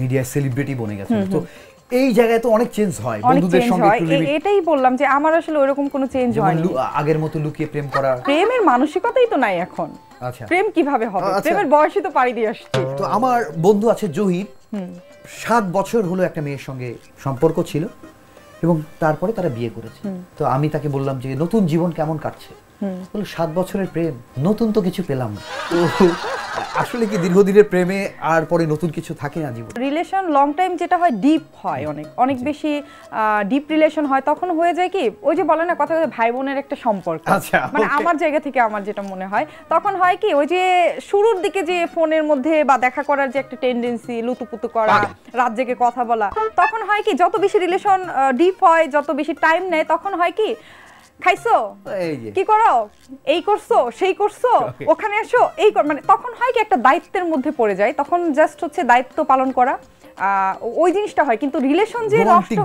মিডিয়ায় সেলিব্রিটি বনে গেছে। তো এই জায়গায় তো অনেক চেঞ্জ হয় বন্ধুদের সঙ্গে এটাই বললাম যে আমার আসলে ওইরকম কোনো চেঞ্জ হয়নি। আগের মতো লুকিয়ে প্রেম করা। প্রেমের মানসিকতাই তো নাই এখন। আচ্ছা। প্রেম কীভাবে হবে? আচ্ছা। প্রেমের বয়সই তো পাড়ি দিয়ে আসছে। তো আমার বন্ধু আছে জহির। সাত বছর হলো একটা মেয়ের সঙ্গে সম্পর্ক ছিল এবং তারপরে তারা বিয়ে করেছে। তো আমি তাকে বললাম যে নতুন জীবন কেমন কাটছে? বলল সাত বছরের প্রেম নতুন তো কিছু পেলাম না। আসলে কি দীর্ঘদিনের প্রেমে আর পরে নতুন কিছু থাকে না জীবন? রিলেশন লং টাইম যেটা হয় ডিপ হয় অনেক। অনেক বেশি ডিপ রিলেশন হয়। তখন হয়ে যায় কি ওই যে বলে না কথা ভাই বোনের একটা সম্পর্ক। আচ্ছা, মানে আমার জায়গা থেকে আমার যেটা মনে হয় তখন হয় কি ওই যে শুরুর দিকে যে ফোনের মধ্যে বা দেখা করার যে একটা টেন্ডেন্সি লুতুপুতু করা রাত জেগে কথা বলা তখন হয় কি যত বেশি রিলেশন ডিপ হয় যত বেশি টাইম নেয় তখন হয় কি খাইছো? এই কি করো? এই করছ সেই করছ? ওখানে এসো এই কর মানে তখন হয় কি একটা দায়িত্বের মধ্যে পড়ে যায় তখন জাস্ট হচ্ছে দায়িত্ব পালন করা। আহ, ওই জিনিসটা হয় কিন্তু রিলেশন যে নষ্ট।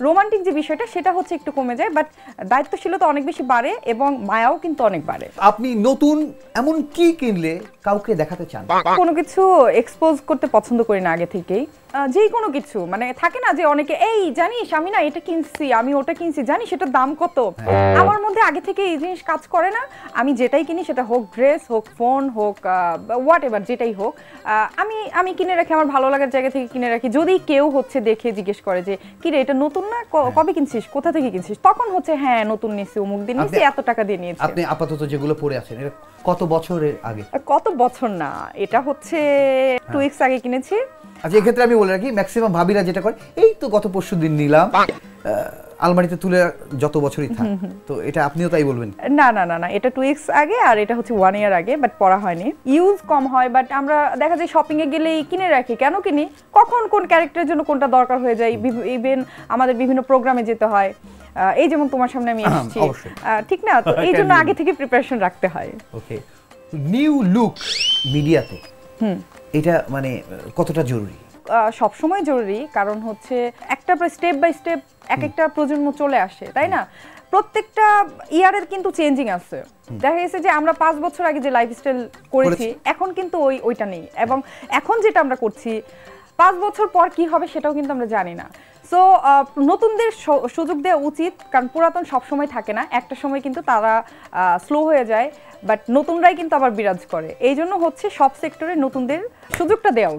রোমান্টিক যে বিষয়টা সেটা হচ্ছে একটু কমে যায় বাট দায়িত্বশীলতা অনেক বেশি বাড়ে এবং মায়াও কিন্তু অনেক বাড়ে। আপনি নতুন এমন কি কিনলে কাউকে দেখাতে চান। কোনো কিছু এক্সপোজ করতে পছন্দ করি না আগে থেকেই। যেই কোনো কিছু। মানে থাকে না যে অনেকে এই জানিস আমি না এটা কিনছি আমি ওটা কিনছি জানিস সেটার দাম কত? আমার মধ্যে আগে থেকে এই জিনিস কাজ করে না। আমি যেটাই কিনি সেটা হোক ড্রেস হোক ফোন হোক হোয়াট এভার যেটাই হোক। আমি আমি কিনে রাখি আমার ভালো লাগার জায়গা থেকে কিনে রাখি। যদি কেউ হচ্ছে দেখে জিজ্ঞেস করে যে কি রে এটা নতুন না? ক- কবে কিনছিস? কোথা থেকে কিনছিস? তখন হচ্ছে হ্যাঁ নতুন নিয়েছি অমুক দিন নিয়েছি এত টাকা দিয়ে নিয়েছি। আপনি আপাতত যেগুলো পরে আছেন এটা কত বছরের আগে? কত বছর না। এটা হচ্ছে টু উইকস আগে কিনেছি। আচ্ছা এক্ষেত্রে আমি বলে রাখি ম্যাক্সিমাম ভাবিরা যেটা করে এই তো গত পরশু দিন নিলাম আলমারিতে তুলে যত বছরই থাক তো এটা আপনিও তাই বলবেন? না না না না এটা টু উইকস আগে আর এটা হচ্ছে ওয়ান ইয়ার আগে বাট পড়া হয়নি। ইউজ কম হয় বাট আমরা দেখা যায় শপিং এ গেলেই কিনে রাখি। কেন কিনি? কখন কোন ক্যারেক্টারের জন্য কোনটা দরকার হয়ে যায়? ইভেন আমাদের বিভিন্ন প্রোগ্রামে যেতে হয়। আহ, এই যেমন তোমার সামনে আমি এসেছি। ঠিক না? তো এই জন্য আগে থেকে প্রিপারেশন রাখতে হয়। ওকে নিউ লুক মিডিয়াতে। এটা মানে কতটা জরুরি? আহ, সবসময় জরুরি কারণ হচ্ছে একটা স্টেপ বাই স্টেপ এক একটা প্রজন্ম চলে আসে তাই না? প্রত্যেকটা ইয়ারের কিন্তু চেঞ্জিং আছে। দেখা গেছে যে আমরা পাঁচ বছর আগে যে লাইফস্টাইল করেছি এখন কিন্তু ওই ওইটা নেই। এবং এখন যেটা আমরা করছি পাঁচ বছর পর কি হবে সেটাও কিন্তু আমরা জানি না। সো নতুনদের সুযোগ দেওয়া উচিত কারণ পুরাতন সবসময় থাকে না। একটা সময় কিন্তু তারা স্লো হয়ে যায়। বাট নতুনরাই কিন্তু আবার বিরাজ করে। এই জন্য হচ্ছে সব সেক্টরে নতুনদের সুযোগটা দেওয়া